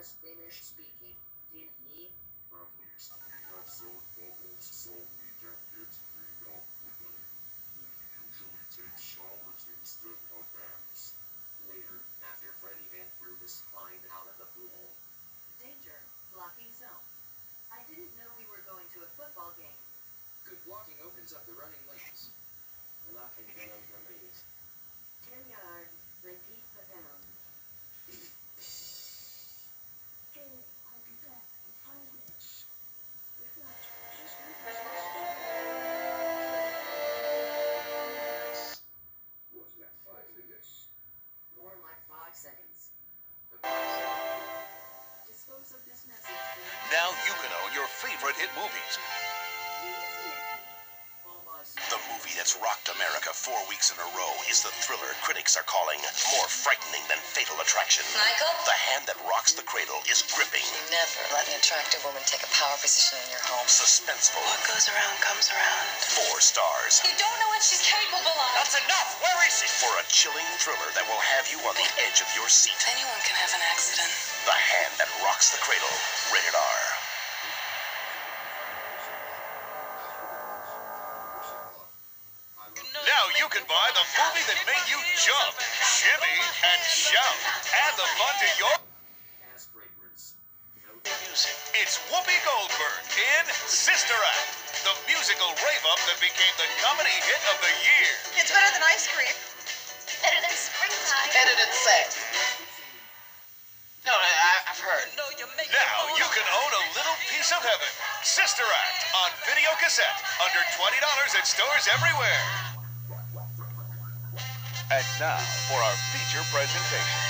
has finished speaking, didn't he? At least we have sewed bubbles so we can get cleaned up quickly. We usually take showers instead of baths. Later, after Freddy and Rufus find out of the pool, Danger. Blocking zone. I didn't know we were going to a football game. Good blocking opens up the running lanes. Your favorite hit movies. The movie that's rocked America four weeks in a row is the thriller critics are calling more frightening than Fatal Attraction. Michael? The Hand That Rocks the Cradle is gripping, Never let an attractive woman take a power position in your home. suspenseful. What goes around comes around. Four stars You don't know what she's capable of. That's enough! Where is she? For a chilling thriller that will have you on the edge of your seat. Anyone can have an accident. The Hand That Rocks the Cradle. Rated R. Now you can buy the movie that made you jump, shimmy, and shout. Add the fun to your No music. It's Whoopi Goldberg in Sister Act, the musical rave-up that became the comedy hit of the year. It's better than ice cream. Better than springtime. Better than sex. No, I, I've heard. Now you can own a little piece of heaven. Sister Act on video cassette, under $20 at stores everywhere. And now for our feature presentation.